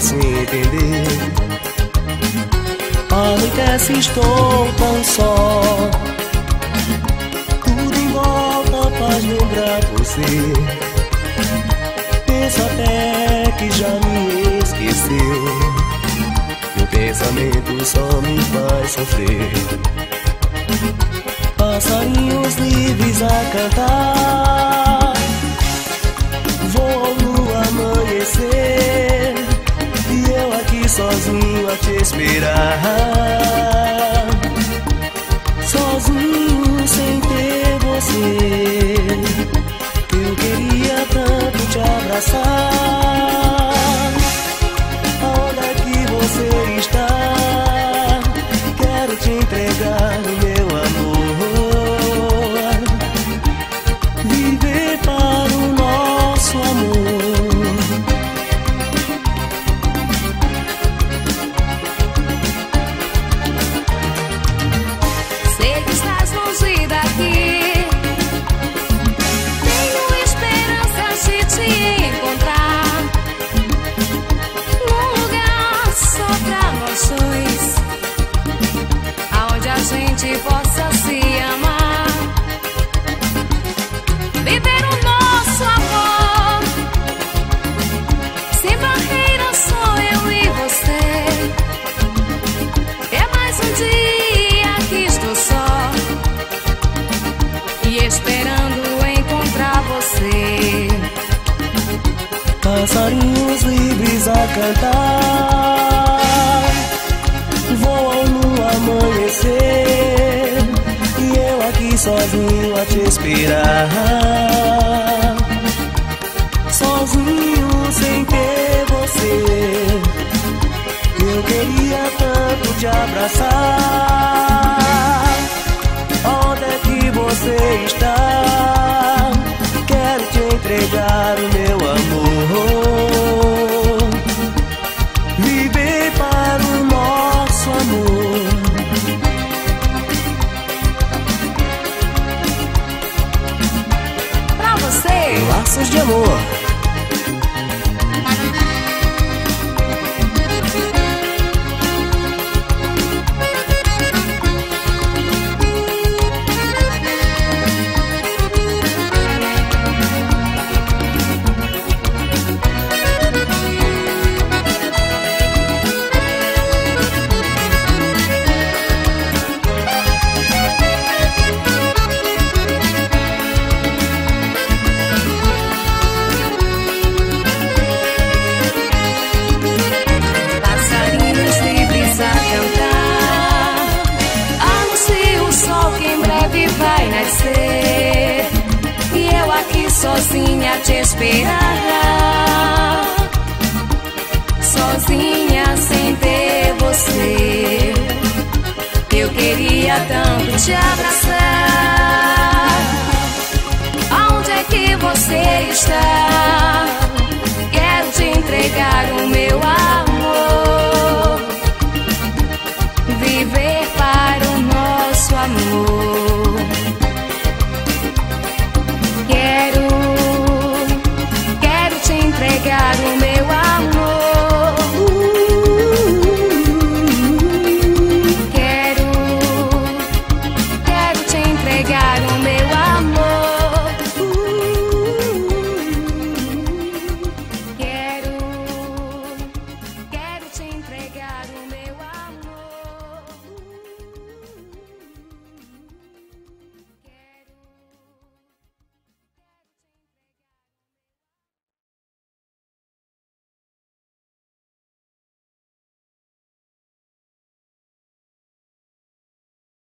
posso entender. Anoitece, estou tão só. Tudo em volta faz lembrar você. Penso até que já me esqueceu. Meu pensamento só me faz sofrer. Passarinhos livres a cantar. Sozinho sem ter você. Eu queria tanto te abraçar. Passarinhos livres a cantar. Voam no amanhecer E eu aqui sozinho a te esperar. Sozinho sem ter você Eu queria tanto te abraçar. Onde é que você está? Que vai nascer. E eu aqui sozinha te esperar. Sozinha sem ter você. Eu queria tanto te abraçar. Aonde é que você está? Quero te entregar o meu amor.